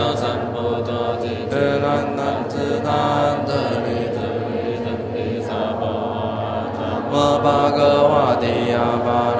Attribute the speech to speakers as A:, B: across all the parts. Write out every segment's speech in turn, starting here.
A: 萨曼多阿那鸟婆罗尼婆耶婆罗蜜多悉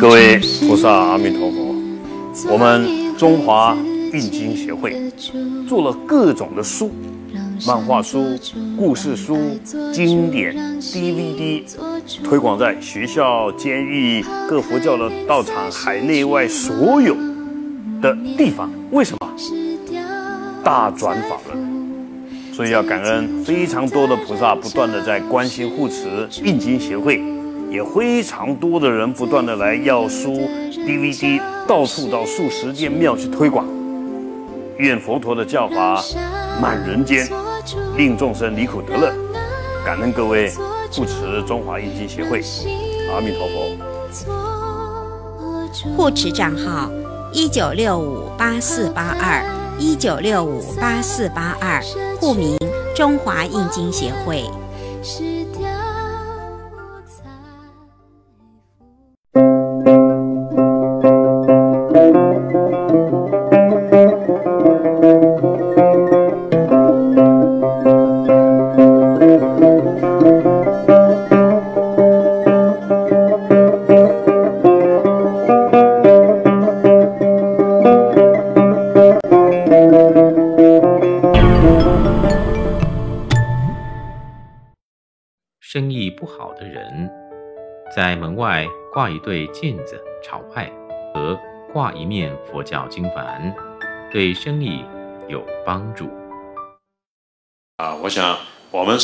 B: 各位菩萨，阿弥陀佛。我们中华印经协会做了各种的书，漫画书、故事书、经典 DVD，推广在学校、监狱、各佛教的道场、海内外所有的地方。为什么？大转法轮，所以要感恩非常多的菩萨不断的在关心护持印经协会。也非常多的人不断的来要书 DVD，到处到数十间庙去推广。愿佛陀的教法满人间，令众生离苦得乐。感恩各位护持中华印经协会，阿弥陀佛。
C: 护持账号：一九六五八四八二一九六五八四八二，户名：中华印经协会。
D: 挂一对镜子朝外，和挂一面佛教经幡，对生意有帮助。
E: 啊，我想我们。